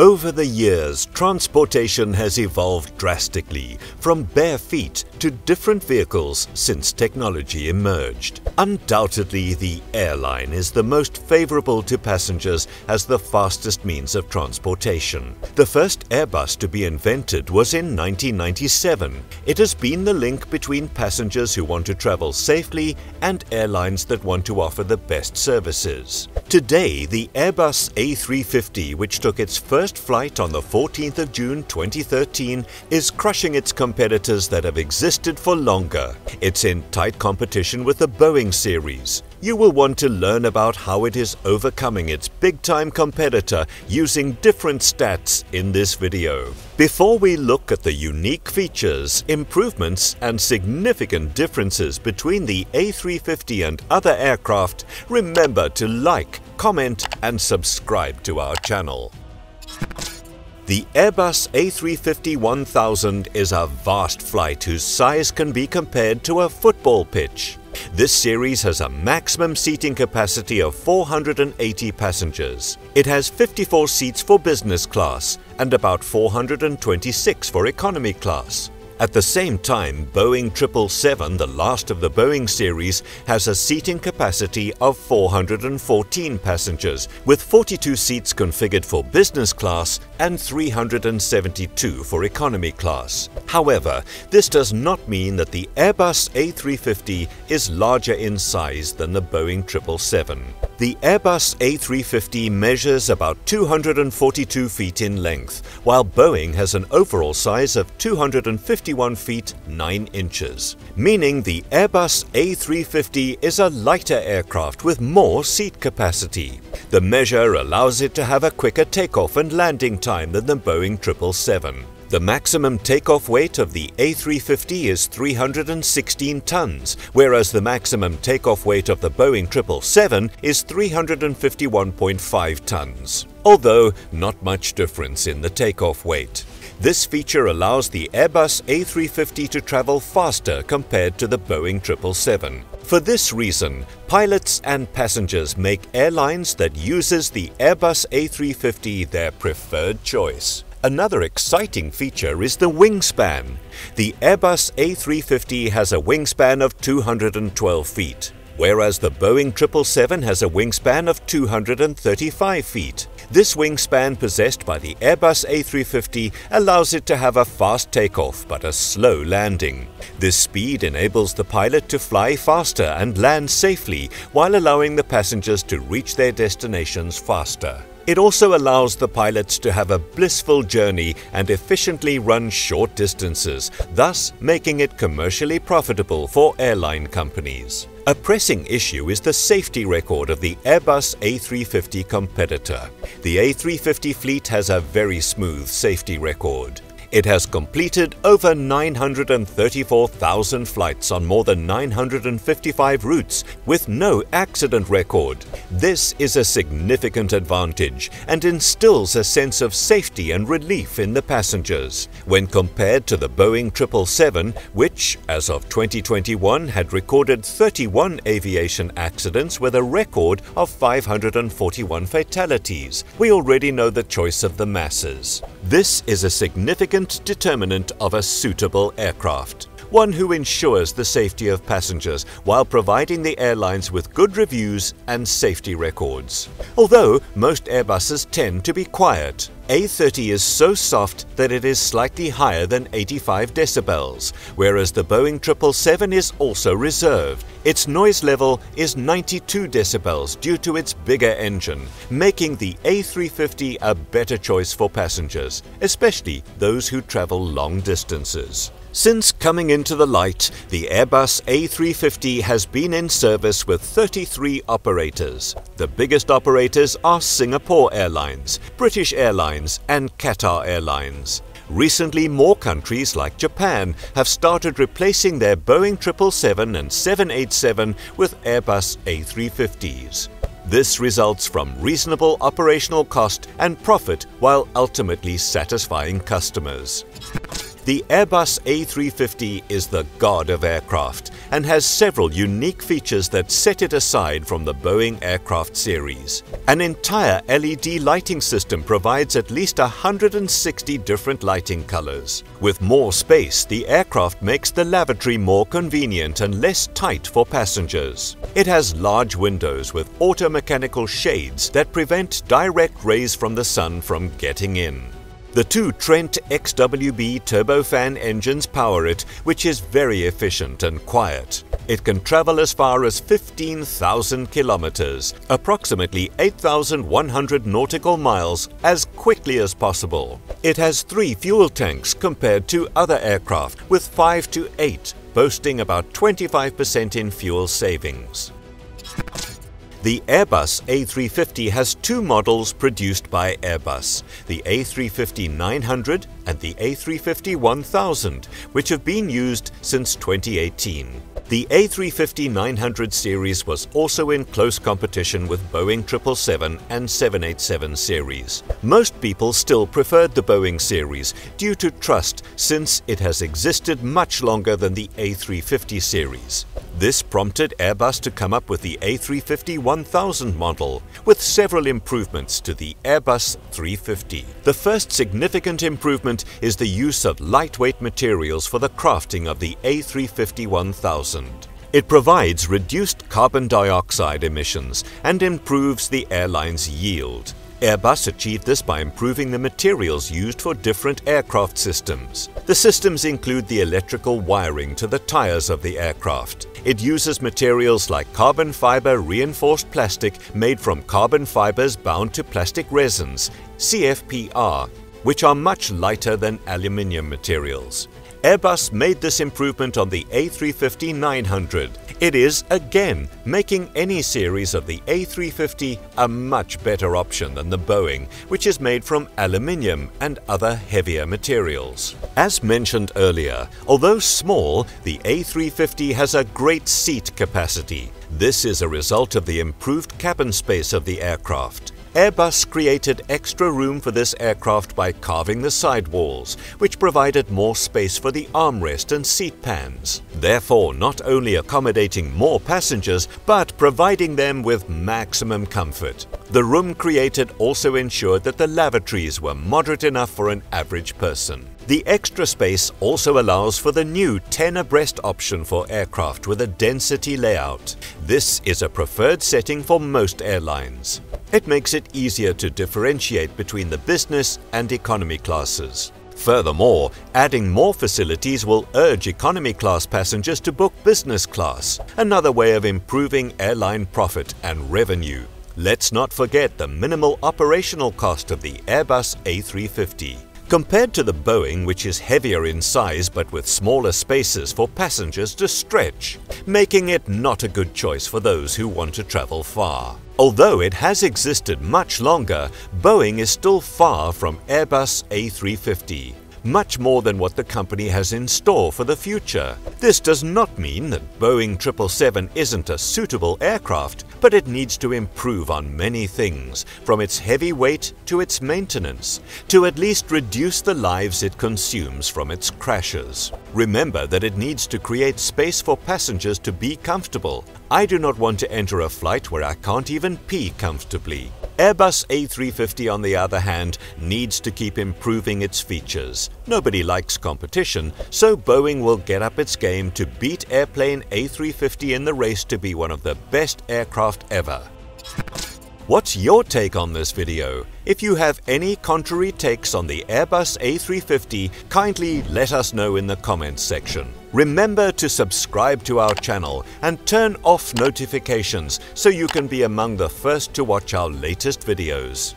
Over the years, transportation has evolved drastically, from bare feet to different vehicles since technology emerged. Undoubtedly, the airline is the most favorable to passengers as the fastest means of transportation. The first Airbus to be invented was in 1997. It has been the link between passengers who want to travel safely and airlines that want to offer the best services. Today, the Airbus A350, which took its first first flight on the 14th of June 2013 is crushing its competitors that have existed for longer. It's in tight competition with the Boeing series. You will want to learn about how it is overcoming its big-time competitor using different stats in this video. Before we look at the unique features, improvements and significant differences between the A350 and other aircraft, remember to like, comment and subscribe to our channel. The Airbus A350-1000 is a vast flight whose size can be compared to a football pitch. This series has a maximum seating capacity of 480 passengers. It has 54 seats for business class and about 426 for economy class. At the same time, Boeing 777, the last of the Boeing series, has a seating capacity of 414 passengers, with 42 seats configured for business class and 372 for economy class. However, this does not mean that the Airbus A350 is larger in size than the Boeing 777. The Airbus A350 measures about 242 feet in length, while Boeing has an overall size of 251 feet 9 inches, meaning the Airbus A350 is a lighter aircraft with more seat capacity. The measure allows it to have a quicker takeoff and landing time than the Boeing 777. The maximum takeoff weight of the A350 is 316 tons, whereas the maximum takeoff weight of the Boeing 777 is 351.5 tons. Although not much difference in the takeoff weight. This feature allows the Airbus A350 to travel faster compared to the Boeing 777. For this reason, pilots and passengers make airlines that uses the Airbus A350 their preferred choice. Another exciting feature is the wingspan. The Airbus A350 has a wingspan of 212 feet, whereas the Boeing 777 has a wingspan of 235 feet. This wingspan possessed by the Airbus A350 allows it to have a fast takeoff but a slow landing. This speed enables the pilot to fly faster and land safely while allowing the passengers to reach their destinations faster. It also allows the pilots to have a blissful journey and efficiently run short distances, thus making it commercially profitable for airline companies. A pressing issue is the safety record of the Airbus A350 competitor. The A350 fleet has a very smooth safety record. It has completed over 934,000 flights on more than 955 routes with no accident record. This is a significant advantage and instills a sense of safety and relief in the passengers. When compared to the Boeing 777, which, as of 2021, had recorded 31 aviation accidents with a record of 541 fatalities, we already know the choice of the masses. This is a significant determinant of a suitable aircraft one who ensures the safety of passengers while providing the airlines with good reviews and safety records. Although most Airbuses tend to be quiet, A30 is so soft that it is slightly higher than 85 decibels, whereas the Boeing 777 is also reserved. Its noise level is 92 decibels due to its bigger engine, making the A350 a better choice for passengers, especially those who travel long distances. Since coming into the light, the Airbus A350 has been in service with 33 operators. The biggest operators are Singapore Airlines, British Airlines and Qatar Airlines. Recently, more countries like Japan have started replacing their Boeing 777 and 787 with Airbus A350s. This results from reasonable operational cost and profit while ultimately satisfying customers. The Airbus A350 is the god of aircraft and has several unique features that set it aside from the Boeing aircraft series. An entire LED lighting system provides at least 160 different lighting colors. With more space, the aircraft makes the lavatory more convenient and less tight for passengers. It has large windows with auto-mechanical shades that prevent direct rays from the sun from getting in. The two Trent XWB turbofan engines power it, which is very efficient and quiet. It can travel as far as 15,000 kilometers, approximately 8,100 nautical miles, as quickly as possible. It has three fuel tanks compared to other aircraft, with 5 to 8, boasting about 25% in fuel savings. The Airbus A350 has two models produced by Airbus, the A350-900 and the A350-1000, which have been used since 2018. The A350-900 series was also in close competition with Boeing 777 and 787 series. Most people still preferred the Boeing series due to trust since it has existed much longer than the A350 series. This prompted Airbus to come up with the A350-1000 model, with several improvements to the Airbus 350. The first significant improvement is the use of lightweight materials for the crafting of the A350-1000. It provides reduced carbon dioxide emissions and improves the airline's yield. Airbus achieved this by improving the materials used for different aircraft systems. The systems include the electrical wiring to the tires of the aircraft. It uses materials like carbon fiber reinforced plastic made from carbon fibers bound to plastic resins, CFPR, which are much lighter than aluminium materials. Airbus made this improvement on the A350-900. It is, again, making any series of the A350 a much better option than the Boeing, which is made from aluminium and other heavier materials. As mentioned earlier, although small, the A350 has a great seat capacity. This is a result of the improved cabin space of the aircraft. Airbus created extra room for this aircraft by carving the sidewalls, which provided more space for the armrest and seat pans, therefore not only accommodating more passengers, but providing them with maximum comfort. The room created also ensured that the lavatories were moderate enough for an average person. The extra space also allows for the new 10 abreast option for aircraft with a density layout. This is a preferred setting for most airlines. It makes it easier to differentiate between the business and economy classes. Furthermore, adding more facilities will urge economy class passengers to book business class, another way of improving airline profit and revenue. Let's not forget the minimal operational cost of the Airbus A350. Compared to the Boeing, which is heavier in size but with smaller spaces for passengers to stretch, making it not a good choice for those who want to travel far. Although it has existed much longer, Boeing is still far from Airbus A350 much more than what the company has in store for the future. This does not mean that Boeing 777 isn't a suitable aircraft, but it needs to improve on many things, from its heavy weight to its maintenance, to at least reduce the lives it consumes from its crashes. Remember that it needs to create space for passengers to be comfortable. I do not want to enter a flight where I can't even pee comfortably. Airbus A350 on the other hand needs to keep improving its features. Nobody likes competition, so Boeing will get up its game to beat airplane A350 in the race to be one of the best aircraft ever. What's your take on this video? If you have any contrary takes on the Airbus A350, kindly let us know in the comments section. Remember to subscribe to our channel and turn off notifications so you can be among the first to watch our latest videos.